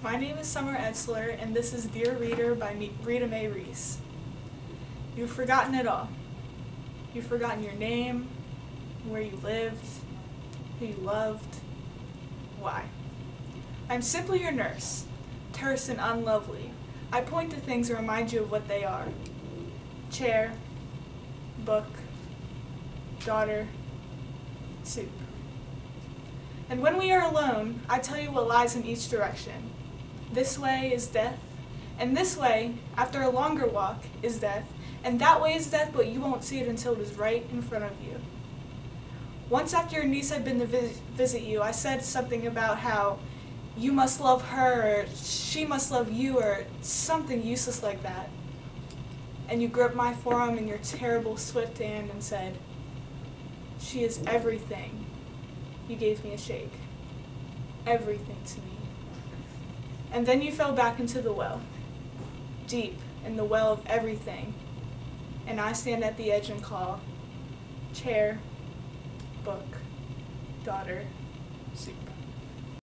My name is Summer Etzler, and this is Dear Reader by Me- Rita Mae Reese. You've forgotten it all. You've forgotten your name, where you lived, who you loved, why. I'm simply your nurse, terse and unlovely. I point to things and remind you of what they are chair, book, daughter, soup. And when we are alone, I tell you what lies in each direction. This way is death, and this way, after a longer walk, is death, and that way is death, but you won't see it until it is right in front of you. Once after your niece had been to vis- visit you, I said something about how you must love her, or she must love you, or something useless like that. And you gripped my forearm in your terrible, swift hand and said, She is everything. You gave me a shake. Everything to me. And then you fell back into the well, deep in the well of everything. And I stand at the edge and call, chair, book, daughter, soup.